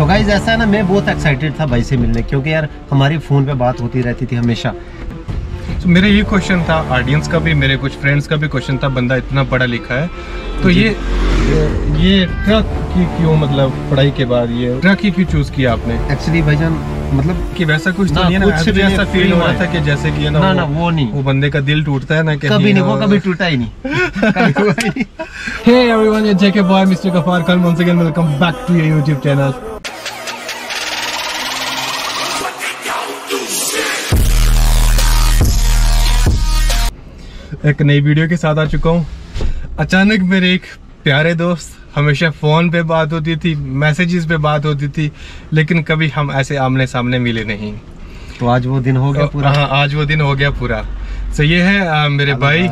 तो गाइज़ ऐसा है ना मैं बहुत एक्साइटेड था भाई से मिलने क्योंकि यार हमारी फ़ोन पे बात होती रहती थी हमेशा तो मेरा ये क्वेश्चन था ऑडियंस का भी मेरे कुछ फ्रेंड्स का भी क्वेश्चन था बंदा इतना पढ़ा लिखा है तो ये ये ट्रक की क्यों मतलब पढ़ाई के बाद ये ट्रक ही क्यों चूज़ किया आपने एक्चुअली भाईजान मतलब कि वैसा कुछ तो ना, नहीं ना कुछ भी ऐसा फील हो हुआ रहा था कि जैसे कि ना ना ना वो नहीं वो बंदे का दिल टूटता है ना कि कभी नहीं वो। कभी टूटा ही नहीं ही everyone, it's JK Boy, Mr. Gafar Khan. Once again, welcome back to your YouTube channel. एक नई वीडियो के साथ आ चुका हूँ। अचानक मेरे एक प्यारे दोस्त हमेशा फ़ोन पे बात होती थी मैसेजेस पे बात होती थी लेकिन कभी हम ऐसे आमने सामने मिले नहीं। तो आज वो दिन हो गया पूरा? हाँ आज वो दिन हो गया पूरा। सो ये है आ, मेरे भाई.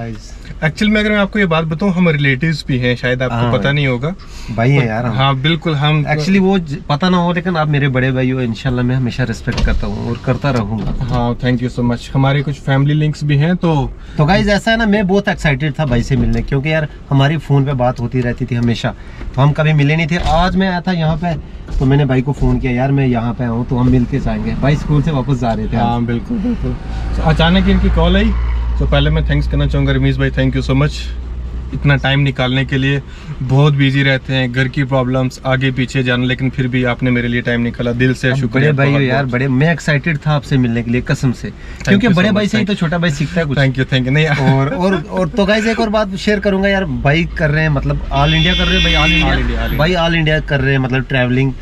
एक्चुअली मैं अगर मैं आपको ये बात बताऊँ हम रिलेटिव्स भी हैं शायद आपको हाँ पता नहीं होगा। भाई है यार हम। हाँ बिल्कुल हम एक्चुअली वो पता ना हो लेकिन आप मेरे बड़े भाई हो इंशाल्लाह मैं हमेशा रिस्पेक्ट करता हूँ और करता रहूँगा। हाँ थैंक यू सो मच हमारे कुछ फैमिली लिंक्स भी हैं तो तो गाइज़ ऐसा है ना मैं बहुत एक्साइटेड था भाई से मिलने क्योंकि यार हमारी फ़ोन पे बात होती रहती थी हमेशा। तो हम कभी मिले नहीं थे। आज मैं आया था यहाँ पे तो मैंने भाई को फ़ोन किया यार मैं यहाँ पे आऊँ तो हम मिल के जाएँगे। भाई स्कूल से वापस जा रहे थे। हाँ बिल्कुल बिल्कुल। अचानक इनकी कॉल आई। तो पहले मैं थैंक्स करना चाहूँगा रमीश भाई थैंक यू सो मच इतना टाइम निकालने के लिए बहुत बिज़ी रहते हैं घर की प्रॉब्लम्स आगे पीछे जाना लेकिन फिर भी आपने मेरे लिए टाइम निकाला। दिल से शुक्रिया बड़े भाई बहुत- यार बहुत। बड़े मैं एक्साइटेड था आपसे मिलने के लिए कसम से। क्योंकि बड़े भाई से ही तो छोटा भाई सीखता है कुछ। थैंक यू थैंक यू नहीं और और और तो गाइज़ एक और बात शेयर करूँगा यार भाई कर रहे हैं मतलब ऑल इंडिया कर रहे हैं भाई? ऑल इंडिया भाई ऑल इंडिया कर रहे हैं मतलब ट्रैवलिंग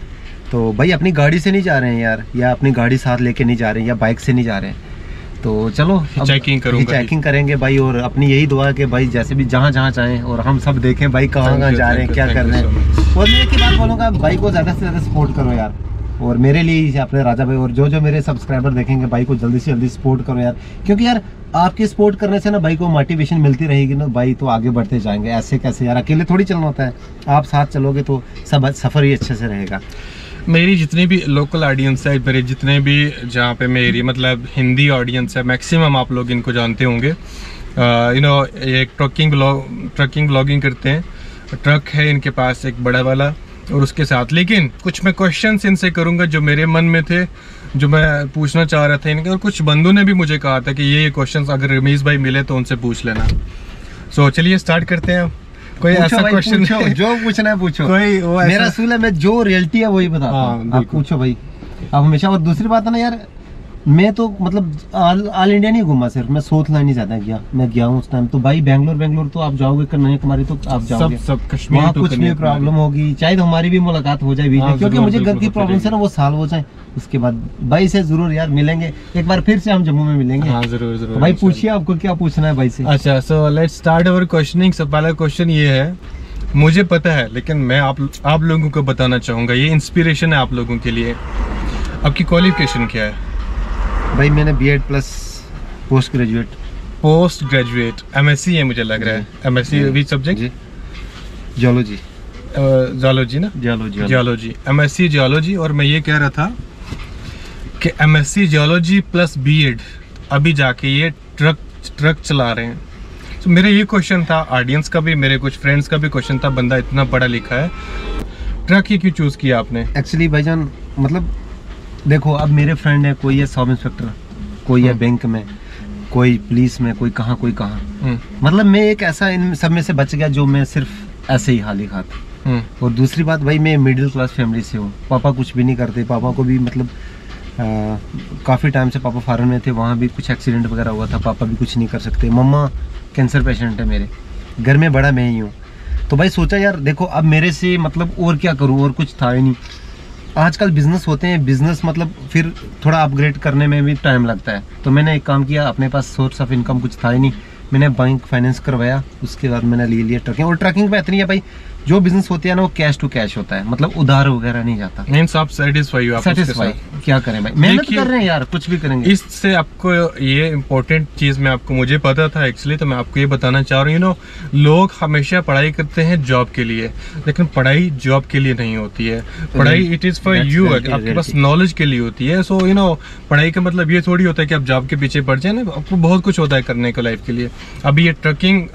तो भाई अपनी गाड़ी से नहीं जा रहे हैं यार या अपनी गाड़ी साथ लेके नहीं जा रहे हैं या बाइक से नहीं जा रहे हैं। तो चलो Checking करूँगा। चेकिंग करेंगे भाई और अपनी यही दुआ है कि भाई जैसे भी जहाँ जहाँ चाहें और हम सब देखें भाई कहाँ कहाँ जा रहे हैं क्या कर रहे हैं। और मैं एक ही बात बोलूँगा भाई को ज़्यादा से ज़्यादा सपोर्ट करो यार। और मेरे लिए अपने राजा भाई और जो जो मेरे सब्सक्राइबर देखेंगे भाई को जल्दी से जल्दी सपोर्ट करो यार। क्योंकि यार आपकी सपोर्ट करने से ना भाई को मोटिवेशन मिलती रहेगी ना भाई तो आगे बढ़ते जाएँगे। ऐसे कैसे यार अकेले थोड़ी चलना होता है। आप साथ चलोगे तो सब सफ़र ही अच्छे से रहेगा। मेरी जितनी भी लोकल ऑडियंस है मेरे जितने भी जहाँ पे मेरी मतलब हिंदी ऑडियंस है मैक्सिमम आप लोग इनको जानते होंगे। यू नो एक ट्रकिंग ट्रकिंग ब्लॉगिंग करते हैं। ट्रक है इनके पास एक बड़ा वाला और उसके साथ। लेकिन कुछ मैं क्वेश्चंस इनसे करूँगा जो मेरे मन में थे जो मैं पूछना चाह रहा था इनके। और कुछ बंधु ने भी मुझे कहा था कि ये ये क्वेश्चंस अगर रमेश भाई मिले तो उनसे पूछ लेना। सो so, चलिए स्टार्ट करते हैं। कोई ऐसा क्वेश्चन जो पूछना है पूछो। कोई वो मेरा सूल असूल है मैं जो रियलिटी है वही बताता हाँ, आप पूछो भाई। आप हमेशा और दूसरी बात है ना यार मैं तो मतलब ऑल इंडिया नहीं घूमा सिर्फ़ मैं साउथ लाइन ही ज़्यादा गया मैं गया हूँ उस टाइम तो भाई बैंगलोर बैंगलोर तो आप जाओगे कन्याकुमारी तो आप जाओगे। सब सब कश्मीर वहाँ to कुछ भी प्रॉब्लम होगी चाहे तो हमारी भी मुलाकात हो जाए बीच में हाँ, क्योंकि मुझे घर की प्रॉब्लम से ना वो साल हो जाए उसके बाद भाई से ज़रूर यार मिलेंगे एक बार फिर से हम जम्मू में मिलेंगे। हाँ ज़रूर ज़रूर तो भाई पूछिए आपको क्या पूछना है भाई से। अच्छा so let's start our questioning सब पहला क्वेश्चन ये है मुझे पता है लेकिन मैं आप आप लोगों को बताना चाहूँगा ये इंस्पिरेशन है आप लोगों के लिए। आपकी क्वालिफिकेशन क्या है? भाई मैंने B Ed plus post graduate post graduate MSc है मुझे लग रहा है। एमएससी जी। विच सब्जेक्ट जी। जियोलॉजी जियोलॉजी ना? जियोलॉजी जियोलॉजी एमएससी जियोलॉजी और मैं ये कह रहा था कि एमएससी जियोलॉजी प्लस बीएड अभी जाके ये ट्रक ट्रक चला रहे हैं। तो मेरा ये क्वेश्चन था ऑडियंस का भी मेरे कुछ फ्रेंड्स का भी क्वेश्चन था बंदा इतना पढ़ा लिखा है। ट्रक ही क्यों चूज़ किया आपने? एक्चुअली भाईजान मतलब देखो अब मेरे फ्रेंड है कोई है सब इंस्पेक्टर कोई है हम्म। बैंक में कोई पुलिस में कोई कहाँ कोई कहाँ। हम्म, मतलब मैं एक ऐसा इन सब में से बच गया जो मैं सिर्फ़ ऐसे ही हाल ही खाता हम्म, और दूसरी बात भाई मैं मिडिल क्लास फैमिली से हूँ। पापा कुछ भी नहीं करते पापा को भी मतलब काफ़ी टाइम से पापा फॉरन में थे वहाँ भी कुछ एक्सीडेंट वगैरह हुआ था पापा भी कुछ नहीं कर सकते। मम्मा कैंसर पेशेंट है मेरे। घर में बड़ा मैं ही हूँ। तो भाई सोचा यार देखो अब मेरे से मतलब और क्या करूँ और कुछ था ही नहीं। आजकल बिज़नेस होते हैं बिज़नेस मतलब फिर थोड़ा अपग्रेड करने में भी टाइम लगता है। तो मैंने एक काम किया, अपने पास सोर्स ऑफ़ इनकम कुछ था ही नहीं। मैंने बैंक फाइनेंस करवाया, उसके बाद मैंने ले लिया ट्रकिंग और ट्रकिंग में इतनी है भाई जो बिज़नेस होती है ना वो कैश टू कैश होता है। मतलब उधार वगैरह नहीं जाता। मीन्स आप सेटिस्फाई हो सेटिस्फाई क्या करें भाई? मेहनत कर रहे हैं यार कुछ भी करेंगे। इससे आपको ये इम्पोर्टेंट चीज़ मैं आपको मुझे पता था एक्चुअली तो मैं आपको ये बताना चाह रहा हूँ यू नो लोग हमेशा पढ़ाई करते हैं जॉब के लिए लेकिन पढ़ाई जॉब के लिए नहीं होती है। पढ़ाई इट इज़ फॉर यू आपके पास नॉलेज के लिए होती है। सो यू नो पढ़ाई का मतलब ये थोड़ी होता है कि आप जॉब के पीछे पड़ जाए ना आपको बहुत कुछ होता है करने को लाइफ के लिए। अभी ये ट्रकिंग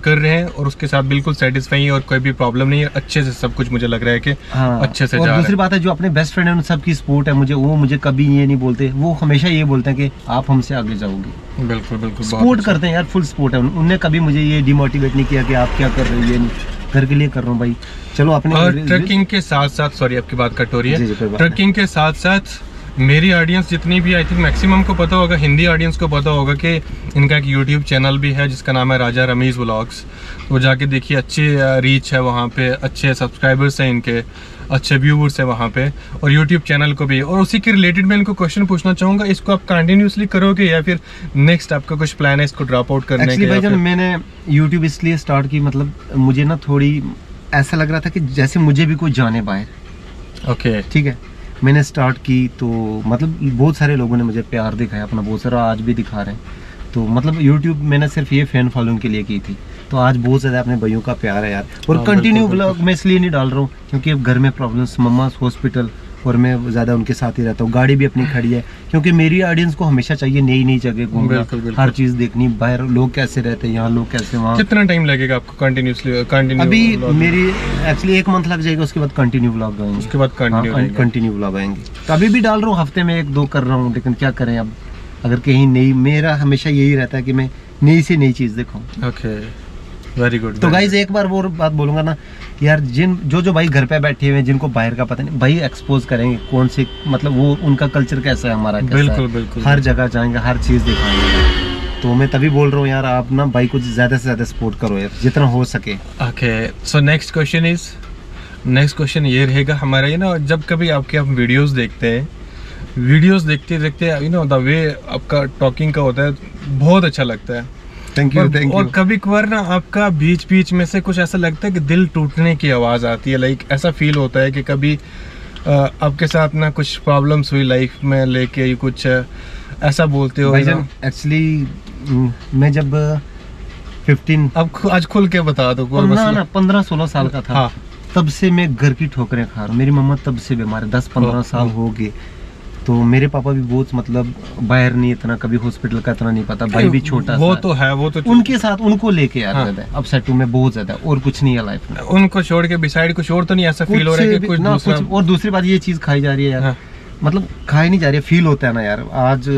कर रहे हैं और उसके साथ बिल्कुल सेटिस्फाई और कोई भी प्रॉब्लम नहीं है अच्छे से सब कुछ मुझे लग रहा है कि हाँ। अच्छे से और दूसरी बात है जो अपने बेस्ट फ्रेंड है उन सबकी सपोर्ट है मुझे वो मुझे कभी ये नहीं बोलते। वो हमेशा ये बोलते हैं कि आप हमसे आगे जाओगे। बिल्कुल बिल्कुल सपोर्ट अच्छा। करते हैं यार फुल सपोर्ट है। उनने कभी मुझे ये डिमोटिवेट नहीं किया कि आप क्या कर रहे हो ये नहीं। घर के लिए कर रहा हूँ भाई। चलो अपने और ट्रैकिंग के साथ साथ सॉरी आपकी बात कट हो रही है। ट्रैकिंग के साथ साथ मेरी ऑडियंस जितनी भी आई थिंक मैक्सिमम को पता होगा हिंदी ऑडियंस को पता होगा कि इनका एक यूट्यूब चैनल भी है जिसका नाम है राजा रमीज व्लॉग्स वो जाके देखिए अच्छे रीच है वहाँ पे अच्छे सब्सक्राइबर्स हैं इनके अच्छे व्यूवर्स हैं वहाँ पे और यूट्यूब चैनल को भी। और उसी के रिलेटेड मैं इनको क्वेश्चन पूछना चाहूँगा इसको आप कंटिन्यूसली करोगे या फिर नेक्स्ट आपका कुछ प्लान है इसको ड्रॉप आउट करने का मैंने यूट्यूब इसलिए स्टार्ट की मतलब मुझे ना थोड़ी ऐसा लग रहा था कि जैसे मुझे भी कोई जाने पाए। ओके ठीक है? मैंने स्टार्ट की तो मतलब बहुत सारे लोगों ने मुझे प्यार दिखाया अपना बहुत सारा आज भी दिखा रहे हैं। तो मतलब यूट्यूब मैंने सिर्फ़ ये फ़ैन फॉलोइंग के लिए की थी। तो आज बहुत ज़्यादा अपने भाइयों का प्यार है यार। और हाँ, कंटिन्यू ब्लॉग मैं इसलिए नहीं डाल रहा हूँ क्योंकि अब घर में प्रॉब्लम्स मम्मा हॉस्पिटल और मैं ज़्यादा उनके साथ ही रहता हूँ। गाड़ी भी अपनी खड़ी है क्योंकि मेरी ऑडियंस को हमेशा चाहिए नई नई जगह घूमना। हर चीज़ देखनी बाहर लोग कैसे रहते हैं यहाँ लोग कैसे वहाँ। कितना टाइम लगेगा आपको कंटिन्यूसली कंटिन्यू अभी मेरी एक्चुअली एक मंथ लग जाएगा उसके बाद कंटिन्यू ब्लॉग आएँगे। उसके बाद कंटिन्यू हाँ, ब्लॉग आएँगे। तो अभी भी डाल रहा हूँ हफ़्ते में एक दो कर रहा हूँ लेकिन क्या करें अब? अगर कहीं नई मेरा हमेशा यही रहता है कि मैं नई से नई चीज़ देखूँ ओके वेरी गुड तो गाइज़ एक बार वो बात बोलूँगा ना यार जिन जो जो भाई घर पे बैठे हुए हैं जिनको बाहर का पता नहीं भाई एक्सपोज करेंगे कौन से मतलब वो उनका कल्चर कैसा है हमारा कैसा बिल्कुल है। बिल्कुल हर जगह जाएँगे हर चीज़ दिखाएँगे। तो मैं तभी बोल रहा हूँ यार आप ना भाई को ज़्यादा से ज़्यादा सपोर्ट करो यार जितना हो सके। Okay so next question is next question ये रहेगा हमारा ये ना जब कभी आपके आप वीडियोस देखते हैं वीडियोस देखते देखते यू नो द वे आपका टॉकिंग का होता है बहुत अच्छा लगता है। थैंक और, और कभी कभार ना आपका बीच बीच में से कुछ ऐसा लगता है कि दिल टूटने की आवाज़ आती है लाइक ऐसा फील होता है कि कभी आपके साथ ना कुछ प्रॉब्लम्स हुई लाइफ में लेके कुछ ऐसा बोलते हो एक्चुअली मैं जब फिफ्टीन अब आज खुल के बता दो कोई ना ना पंद्रह सोलह साल का था। हाँ। तब से मैं घर की ठोकरें खा रहा हूँ। मेरी मम्मा तब से बीमार है दस पंद्रह साल हो गए। तो मेरे पापा भी बहुत मतलब बाहर नहीं इतना कभी हॉस्पिटल का इतना नहीं पता। भाई भी छोटा वो तो है वो तो उनके साथ उनको लेके यार हाँ। अपसेट में मैं बहुत ज़्यादा और कुछ नहीं है लाइफ में। उनको छोड़ के बिसाइड कुछ और तो नहीं ऐसा फील हो रहा है कि कुछ दूसरा कुछ- और दूसरी बात ये चीज़ खाई जा रही है यार। हाँ, मतलब खाई नहीं जा रही है फील होता है ना यार। आज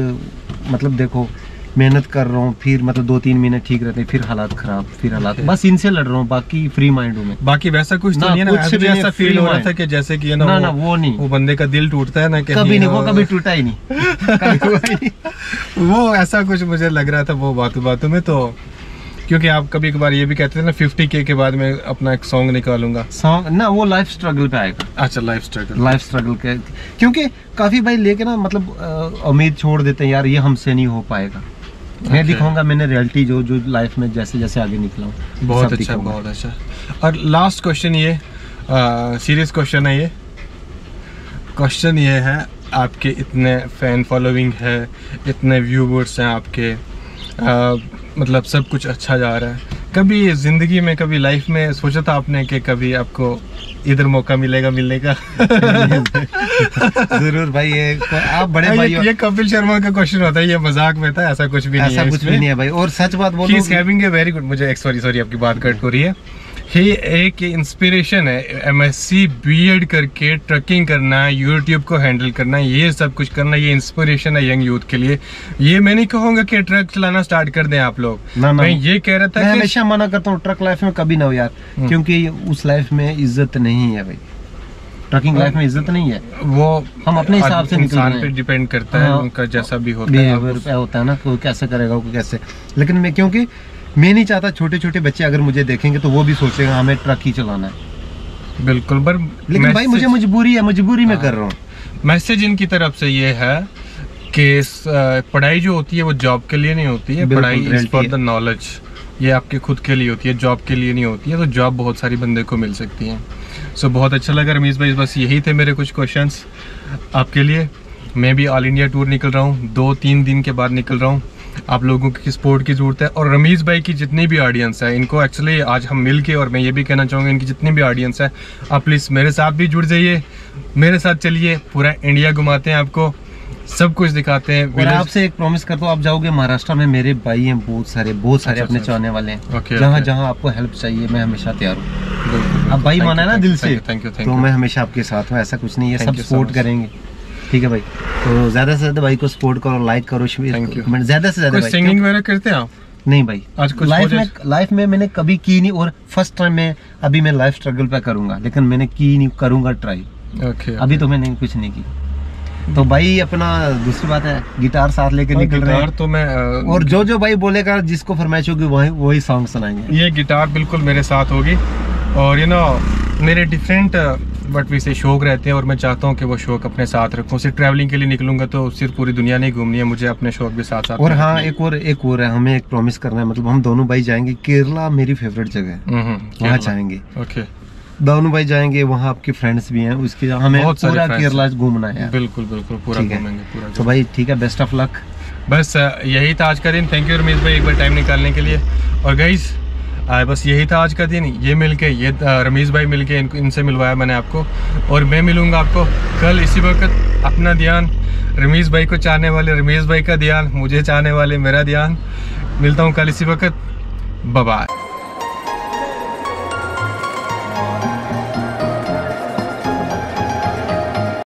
मतलब देखो मेहनत कर रहा हूँ फिर मतलब दो तीन महीने ठीक रहते हैं फिर हालात खराब फिर हालात बस इनसे लड़ रहा हूँ बाकी फ्री माइंड हूँ मैं। बाकी वैसा कुछ तो ना, नहीं है ना कुछ भी ऐसा फील हो रहा था कि जैसे कि ना ना वो- ना वो नहीं। वो बंदे का दिल टूटता है ना कि कभी नहीं वो कभी टूटा ही नहीं। ही। वो ऐसा कुछ मुझे लग रहा था वो बातों बातों में तो क्योंकि आप कभी कभार ये भी कहते थे ना फिफ्टी के के बाद मैं अपना एक सॉन्ग निकालूँगा। सॉन्ग ना वो लाइफ स्ट्रगल पे आएगा। अच्छा लाइफ स्ट्रगल लाइफ स्ट्रगल के क्योंकि काफ़ी भाई लेके ना मतलब उम्मीद छोड़ देते हैं यार ये हमसे नहीं हो पाएगा। मैं. दिखाऊँगा मैंने रियलिटी जो जो लाइफ में जैसे जैसे आगे निकला हूँ बहुत अच्छा बहुत अच्छा। और लास्ट क्वेश्चन ये सीरियस क्वेश्चन है ये। क्वेश्चन ये है आपके इतने फ़ैन फॉलोइंग है इतने व्यूवर्स हैं आपके आ, मतलब सब कुछ अच्छा जा रहा है। कभी ज़िंदगी में कभी लाइफ में सोचा था आपने कि कभी आपको इधर मौका मिलेगा मिलने का? ज़रूर भाई ये आप बड़े भाई ये, ये कपिल शर्मा का क्वेश्चन होता है ये मज़ाक में था ऐसा कुछ भी ऐसा नहीं है कुछ भी नहीं है भाई। और सच बात बोलो हैविंग ए वेरी गुड मुझे सॉरी सॉरी आपकी बात कट हो रही है। ही एक इंस्पिरेशन है एमएससी बीएड करके ट्रकिंग करना यूट्यूब को हैंडल करना ये सब कुछ करना ये इंस्पिरेशन है यंग यूथ के लिए। ये मैं नहीं कहूँगा कि ट्रक चलाना स्टार्ट कर दें आप लोग। ना, ना। मैं ये कह रहा था कि हमेशा मना करता हूँ ट्रक लाइफ में कभी ना हो यार हम्म। क्योंकि उस लाइफ में इज़्ज़त नहीं है भाई। ट्रकिंग लाइफ में इज़्ज़त नहीं है। वो हम अपने हिसाब से इंसान पे डिपेंड करता है हाँ। उनका जैसा भी होता है। होता है ना कोई कैसे करेगा कोई कैसे? लेकिन मैं क्योंकि मैं नहीं चाहता छोटे छोटे बच्चे अगर मुझे देखेंगे तो वो भी सोचेगा हमें ट्रक ही चलाना है। बिल्कुल पर लेकिन भाई मुझे मजबूरी है मजबूरी में हाँ। कर रहा हूँ। मैसेज इनकी तरफ़ से ये है कि पढ़ाई जो होती है वो जॉब के लिए नहीं होती है पढ़ाई इज़ फॉर द नॉलेज ये आपके खुद के लिए होती है जॉब के लिए नहीं होती है तो जॉब बहुत सारी बंदे को मिल सकती है। सो so, बहुत अच्छा लगा रमीज भाई बस यही थे मेरे कुछ क्वेश्चंस आपके लिए। मैं भी ऑल इंडिया टूर निकल रहा हूँ दो तीन दिन के बाद निकल रहा हूँ। आप लोगों की सपोर्ट की ज़रूरत है? और रमीज़ भाई की जितनी भी ऑडियंस है इनको एक्चुअली आज हम मिल के और मैं ये भी कहना चाहूँगा इनकी जितनी भी ऑडियंस है आप प्लीज़ मेरे साथ भी जुड़ जाइए मेरे साथ चलिए पूरा इंडिया घुमाते हैं आपको सब कुछ दिखाते हैं और आपसे एक प्रॉमिस करता हूँ आप जाओगे महाराष्ट्र में मेरे भाई हैं बहुत सारे बहुत सारे अच्छा, अपने अच्छा, चाहने वाले हैं। ओके, जहाँ जहाँ आपको हेल्प चाहिए मैं हमेशा तैयार हूँ। आप भाई माना है ना दिल से थैंक you, तो मैं हमेशा आपके साथ हूँ ऐसा कुछ नहीं है सब सपोर्ट करेंगे। ठीक है भाई। तो ज़्यादा से ज़्यादा भाई को सपोर्ट करो लाइक करो कमेंट ज़्यादा से ज़्यादा सिंगिंग वगैरह करते हैं आप? नहीं भाई। आज कुछ लाइफ में लाइफ में मैंने कभी की नहीं और फ़र्स्ट टाइम मैं अभी मैं लाइफ स्ट्रगल पे करूँगा लेकिन मैंने की नहीं करूँगा ट्राई ओके अभी तो मैंने कुछ नहीं की। तो भाई अपना दूसरी बात है गिटार साथ लेके निकल रहे हैं। तो मैं अ, और जो जो भाई बोलेगा जिसको फरमाइश होगी वही वही सॉन्ग सुनाएँगे। ये गिटार बिल्कुल मेरे साथ होगी। और यू नो मेरे डिफरेंट बट वैसे शौक रहते हैं और मैं चाहता हूँ कि वो शौक अपने साथ रखूँ। सिर्फ़ ट्रैवलिंग के लिए निकलूँगा तो सिर्फ़ पूरी दुनिया नहीं घूमनी है मुझे अपने शौक भी साथ साथ और हाँ एक और एक और है हमें एक प्रॉमिस करना है मतलब हम दोनों भाई जाएँगे केरला मेरी फेवरेट जगह है। हम्म, हम्म, वहाँ जाएँगे। ओके दोनों भाई जाएँगे वहाँ आपके फ्रेंड्स भी हैं उसके हमें पूरा केरला घूमना है। बिल्कुल बिल्कुल पूरा घूमेंगे पूरा तो भाई ठीक है बेस्ट ऑफ़ लक बस यही था आज का दिन। थैंक यू रमेश भाई एक बार टाइम निकालने के लिए। और गाइस बस यही था आज का दिन। ये मिल के ये रमीज़ भाई मिल के इनको, इनसे मिलवाया मैंने आपको। और मैं मिलूँगा आपको कल इसी वक्त अपना ध्यान रमेश भाई को चाहने वाले रमेश भाई का ध्यान, मुझे चाहने वाले, मेरा ध्यान। मिलता हूँ कल इसी वक्त। बाय